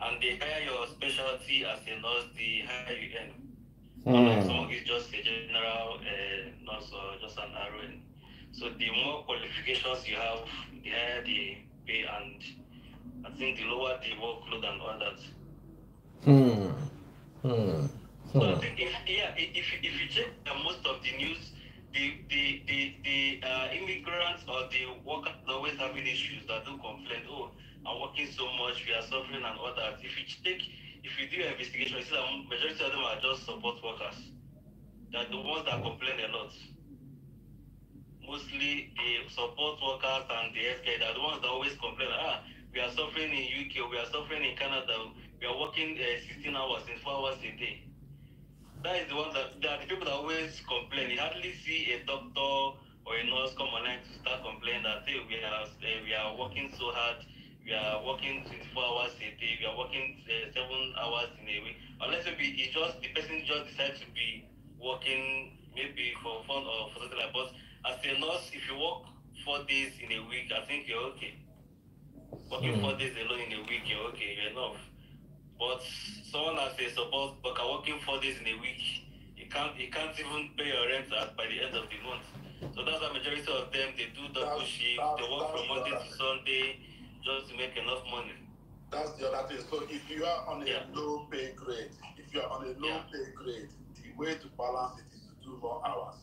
F: and they hire your specialty as a nurse. They hire you in. Like
A: Hmm.
F: someone is just a general uh, nurse or just an RN. So the more qualifications you have, the higher the pay, and I think the lower the workload and all that.
A: Hmm. Hmm.
F: So I think if yeah, if if if you check uh, most of the news, the the the the uh, immigrants or the workers always having issues that do complain. Oh, I'm working so much, we are suffering and all that. If you take if you do investigation, you see that majority of them are just support workers. They're the ones that complain a lot. Mostly the support workers and the healthcare, they're the ones that always complain. Ah, we are suffering in UK, we are suffering in Canada, we are working uh, 16 hours in four hours a day. That is the one that, that the people that always complain. You hardly see a doctor or a nurse come online to start complaining that hey, we are uh, we are working so hard, we are working 24 hours a day, we are working uh, seven hours in a week. Unless maybe it's just the person just decides to be working maybe for fun or for something like. But as a nurse, if you work four days in a week, I think you're okay. Working
A: Mm.
F: four days alone in a week, you're okay, you're enough. But someone as a support worker working four days in a week, you can't you can't even pay your rent at by the end of the month. So that's the majority of them they do double shift, they work from Monday to Sunday just to make enough money.
E: That's the other thing. So if you are on a
F: Yeah.
E: low pay grade, if you are on a low
F: Yeah.
E: pay grade, the way to balance it is to do more hours.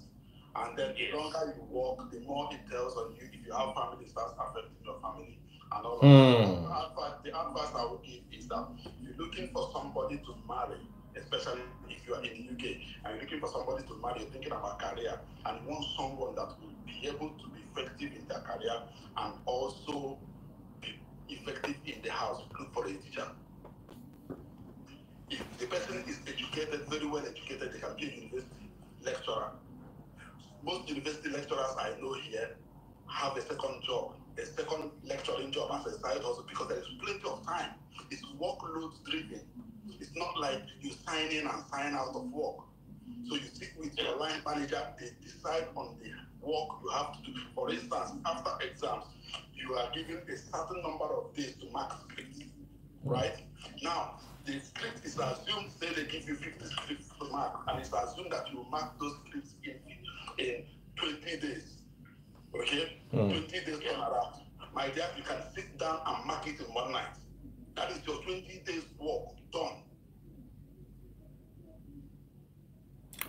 E: And then the
F: Yes.
E: longer you work, the more it tells on you. If you have family, it starts affecting your family and all of
A: Hmm.
E: that. The advice, the advice I would give is that you're looking for somebody to marry, especially if you are in the UK and you're looking for somebody to marry, you're thinking about career and you want someone that will be able to be effective in their career and also be effective in the house, look for a teacher. If the person is educated, very well educated, they can be a university lecturer. Most university lecturers I know here have a second job, a second lecturing job as a side hustle because there is plenty of time. It's workload driven. It's not like you sign in and sign out of work. So you sit with your line manager, they decide on the work you have to do. For instance, after exams, you are given a certain number of days to mark scripts, right? Now, the script is assumed, say they give you 50 scripts to mark, and it's assumed that you will mark those scripts in, in 20 days okay,
A: mm.
E: 20 days turnaround. My dear, you can sit down and mark it in one night. That is your 20 days work done.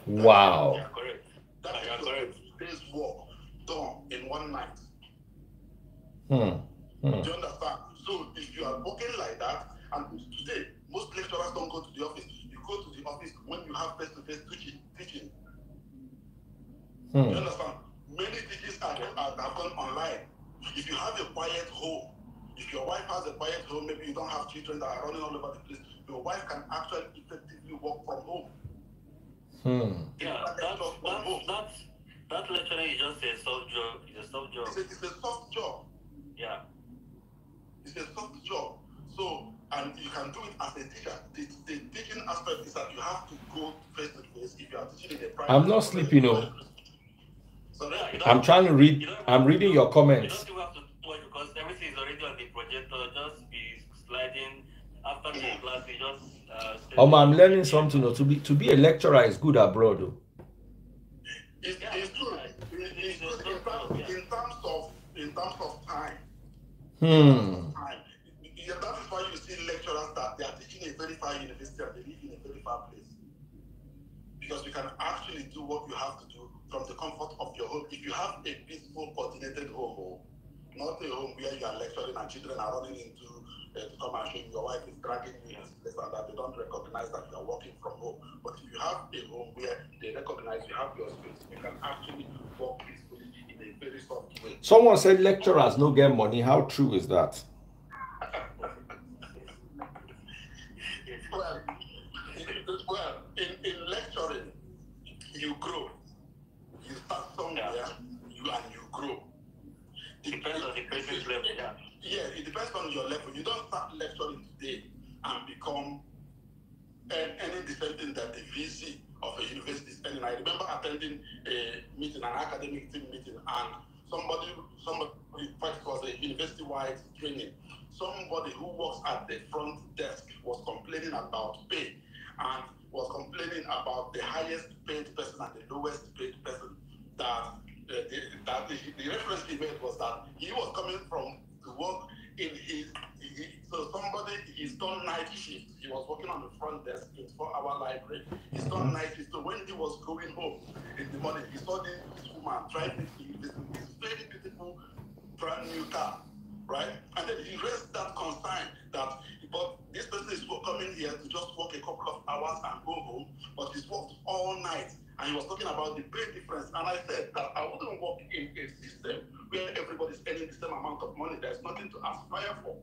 A: Wow.
F: That is, yeah, correct.
E: That I your 20 days work done in one night.
A: Hmm. Hmm.
E: Do you understand? So if you are working like that, and today most lecturers don't go to the office. You go to the office when you have face-to-face teaching. teaching.
A: Hmm. Do you
E: understand? Many teaching have gone online. If you have a quiet home, if your wife has a quiet home, maybe you don't have children that are running all over the place, your wife can actually effectively work from home.
A: Hmm.
F: Yeah, that, that, home. that, that literally is just a soft job. It's a soft job.
E: It's a, it's a soft job.
F: Yeah.
E: It's a soft job. So, and you can do it as a teacher. The, the teaching aspect is that you have to go face to face if you are teaching in a private.
A: I'm not sleeping, no.
E: So
F: Yeah, you
A: I'm trying to read.
F: you don't
A: I'm reading
F: to-
A: your
F: You
A: comments.
F: don't have to much because everything is already on the projector. Just be sliding after the class. You just. Uh,
A: Um, I'm learning something. oh, To be to be a lecturer is good abroad. oh.
E: it's,
F: Yeah,
E: it's good.
F: right.
E: It- It's good in terms, in terms of in terms of time.
A: Hmm.
E: time. Because you can actually do what you have to do from the comfort of your home. If you have a peaceful, coordinated home, not a home where you are lecturing and children are running into uh, to come and show you your wife is dragging you and that they don't recognize that you are working from home. But if you have a home where they recognize you have your space, you can actually work peacefully in a very soft way.
A: Someone said lecturers no get money. How true is that?
E: Well, in- well, in, in lecturing, you grow. You start somewhere, you and you grow. It-
F: Depends on the person's level. Yeah.
E: Yeah, it depends on your level. You don't start lecturing today and become an- any the same thing that the VC of a university is earning. I remember attending a meeting, an academic team meeting, and somebody, somebody, in fact, it was a university-wide training. Somebody who works at the front desk was complaining about pay and was complaining about the highest paid person and the lowest paid person. That uh, the, that the, the reference he made was that he was coming from to work in his he, so somebody he's done night shift. He was working on the front desk in four hour library. He's done night shift. So when he was going home in the morning, he saw this woman driving this very beautiful brand new car, right? And then he raised that concern that but this person is coming here to just work a couple of hours and go home, but he's worked all night. And he was talking about the pay difference. And I said that I wouldn't work in a system where everybody's earning the same amount of money. There's nothing to aspire for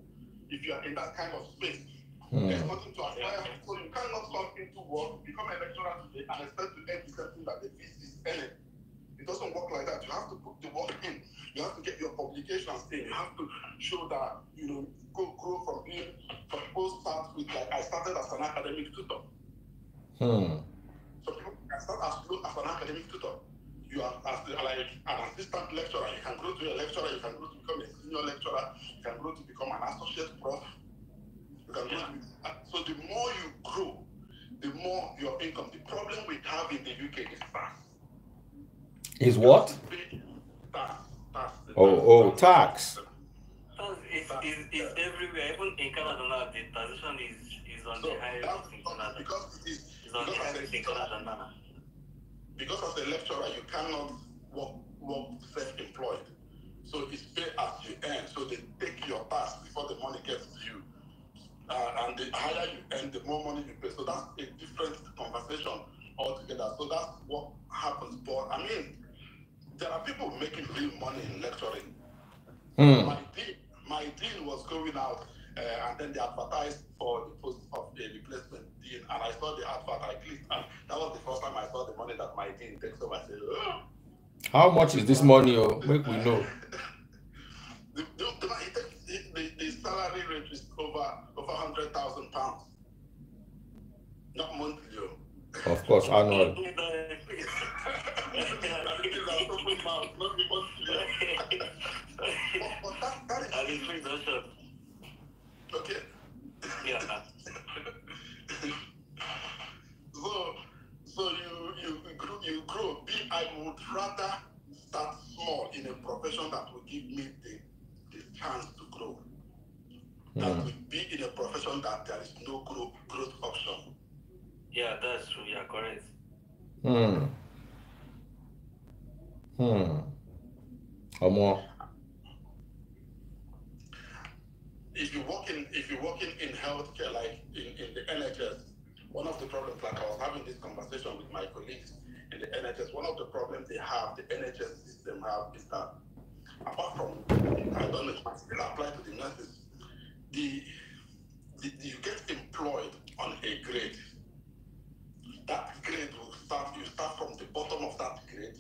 E: if you are in that kind of space.
A: Hmm.
E: There's nothing to aspire for. So you cannot come into work, become a lecturer today, and expect to earn the same thing that the VC is earning. It doesn't work like that. You have to put the work in. You have to get your publications in. You have to show that you know go grow from being from people start with like I started as an academic tutor.
A: Hmm.
E: So people can start as as an academic tutor. You are as like an assistant lecturer. You can grow to a lecturer. You can grow to become a senior lecturer. You can grow to become an associate prof. You can grow to, uh, so the more you grow, the more your income. The problem we have in the UK is tax.
A: Is what?
E: Tax. Tax.
A: Oh, oh, tax.
F: Because it's, it's, it's everywhere. Even in Canada the taxation is, is on
E: So
F: the highest in Canada.
E: because it is
F: It's on the
E: because as
F: highest in
E: a
F: Canada now.
E: because as a lecturer you cannot work work self-employed. So it's pay as you earn. So they take your tax before the money gets to you. Uh, and the higher you earn, the more money you pay. So that's a different conversation altogether. So that's what happens. But I mean, there are people making real money in lecturing.
A: Hmm.
E: My deal, my dean was going out, uh, and then they advertised for the post of a replacement dean, and I saw the advert. I clicked, and that was the first time I saw the money that my dean takes over. I said, oh.
A: How much is this money? Oh, make we know.
E: the, the, the, the, the, the salary rate is over over hundred thousand pounds, not monthly. Oh.
A: Of course,
E: that, that
F: version.
E: okay.
F: Yeah.
E: So, so you you grow, you grow. Be I would rather start small in a profession that will give me the, the chance to grow.
A: Hmm.
E: to be in a profession that there is no growth growth option.
F: Yeah, that's true. Yeah, correct.
A: Hmm. Hmm. Omo.
E: If you work in if you work in, in healthcare like in, in the NHS, one of the problems like I was having this conversation with my colleagues in the NHS, one of the problems they have, the NHS system have is that apart from I don't know if it still apply to the nurses, the, the you get employed on a grade. That grade will start. You start from the bottom of that grade,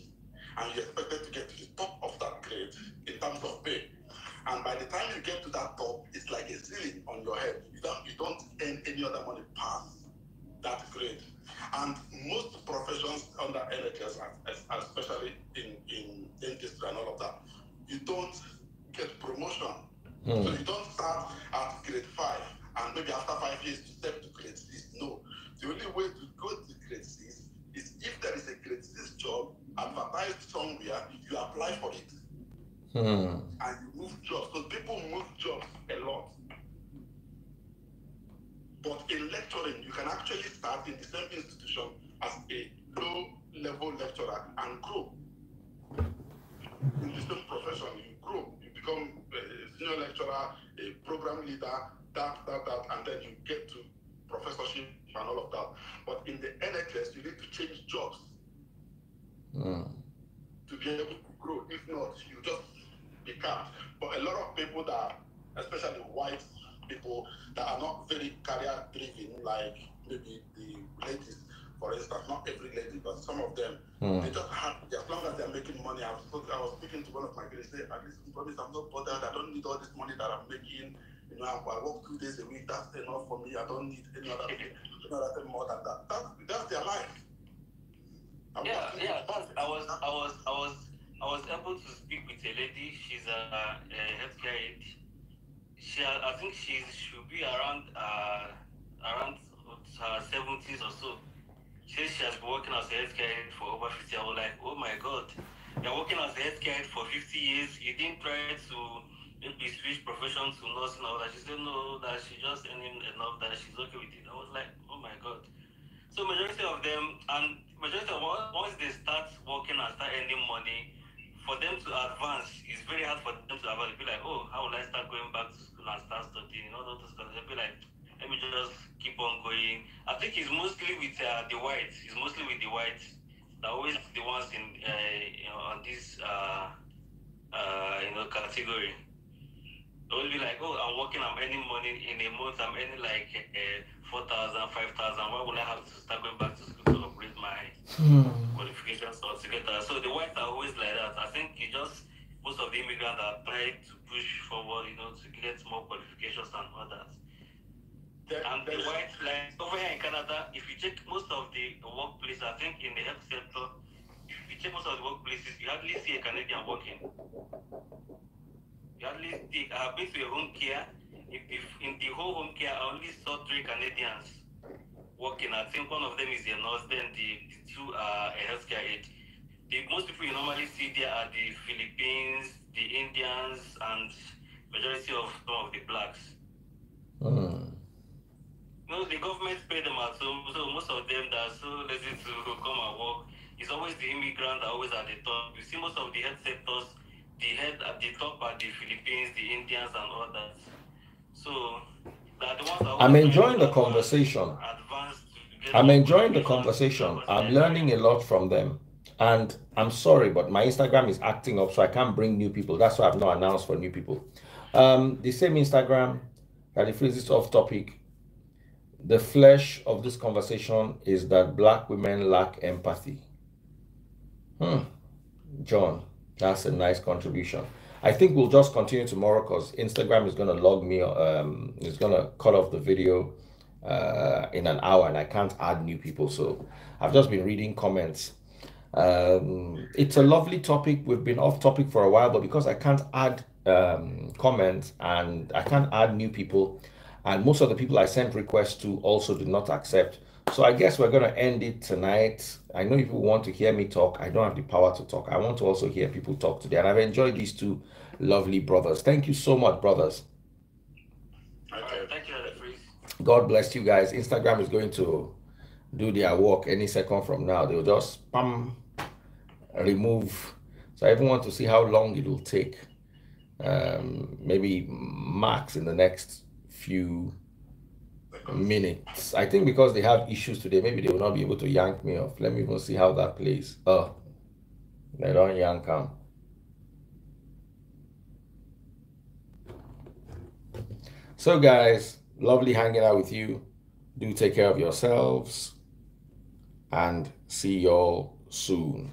E: and you're expected to get to the top of that grade in terms of pay. And by the time you get to that top, it's like a ceiling on your head. You don't you don't earn any other money past that grade. And most professions under NHS, especially in, in dentistry and all of that, you don't get promotion. Mm. So you don't start at grade five and maybe after five years you step to grade six. No. The only way to go to grade six is if there is a grade six job advertised somewhere, you apply for it. Mm. And you move jobs. So people move jobs a lot. But in lecturing, you can actually start in the same institution as a low level lecturer and grow. In the same profession, you grow. You become a senior lecturer, a program leader, that, that, that, and then you get to professorship and all of that. But in the NHS, you need to change jobs mm. to be able to grow. If not, you just be capped. But a lot of people that, especially white people that are not very career driven, like maybe the ladies, for instance, not every lady, but some of them, mm. they just have, as long as they're making money. I was, I was speaking to one of my girls, say, at least, promise I'm not bothered. I don't need all this money that I'm making. You know, I work two days a week. That's enough for me. I don't need any other thing, any other thing more than that. That's, that's their life.
F: I'm yeah, yeah. That's, I was, I was, I was, I was able to speak with a lady. She's a, a healthcare aide she I think she should be around uh, around her seventies or so. She says she has been working as a healthcare aide for over fifty. I was like, oh my god, you're working as a healthcare aide for fifty years. You didn't try to maybe switch profession to nursing or that. She said no, that she just earning enough that she's okay with it. I was like, oh my god. So majority of them and majority of once they start working and start earning money, for them to advance, it's very hard for them to advance. Be like, oh, how will I start going back to school and start studying? You know, those stuff. They'll be like, let me just keep on going. I think it's mostly with uh, the whites. It's mostly with the whites. They're always the ones in, uh, you know, on this, uh, uh, you know, category. They will be like, oh, I'm working, I'm earning money in a month. I'm earning like uh, 4,000, 5,000. Why would I have to start going back to school to upgrade my hmm. qualifications altogether? So the whites are always like that. I think you just, most of the immigrants are trying to push forward, you know, to get more qualifications and others. and the white, like over here in Canada, if you check most of the workplaces, I think in the health sector, if you check most of the workplaces, you hardly see a Canadian working. You hardly see, I have been to a home care if, in the whole home care, I only saw three Canadians working. I think one of them is a nurse, then the, the two are a healthcare aide. The most people you normally see there are the Philippines, the Indians, and majority of some of the blacks. Mm. Know, the government pay them out, so, so most of them that are so lazy to come and work. It's always the immigrants that always at the top. You see most of the health sectors, the head at the top are the Philippines, the Indians, and all that.
A: I'm enjoying the conversation. I'm enjoying the conversation. I'm learning a lot from them. And I'm sorry, but my Instagram is acting up, so I can't bring new people. That's why I've not announced for new people. Um, the same Instagram, that if this off topic, the flesh of this conversation is that black women lack empathy. Hmm. John, that's a nice contribution. I think we'll just continue tomorrow because Instagram is going to log me. Um, it's going to cut off the video uh, in an hour, and I can't add new people. So I've just been reading comments. Um, it's a lovely topic. We've been off topic for a while, but because I can't add um, comments and I can't add new people, and most of the people I sent requests to also did not accept. So I guess we're going to end it tonight. I know people want to hear me talk. I don't have the power to talk. I want to also hear people talk today. And I've enjoyed these two lovely brothers. Thank you so much, brothers.
F: Okay. Thank you,
A: God bless you guys. Instagram is going to do their work any second from now. They'll just spam, remove. So I even want to see how long it will take. Um, maybe max in the next few minutes. I think because they have issues today, maybe they will not be able to yank me off. Let me even see how that plays. Oh, they don't yank them. So, guys, lovely hanging out with you. Do take care of yourselves and see y'all soon.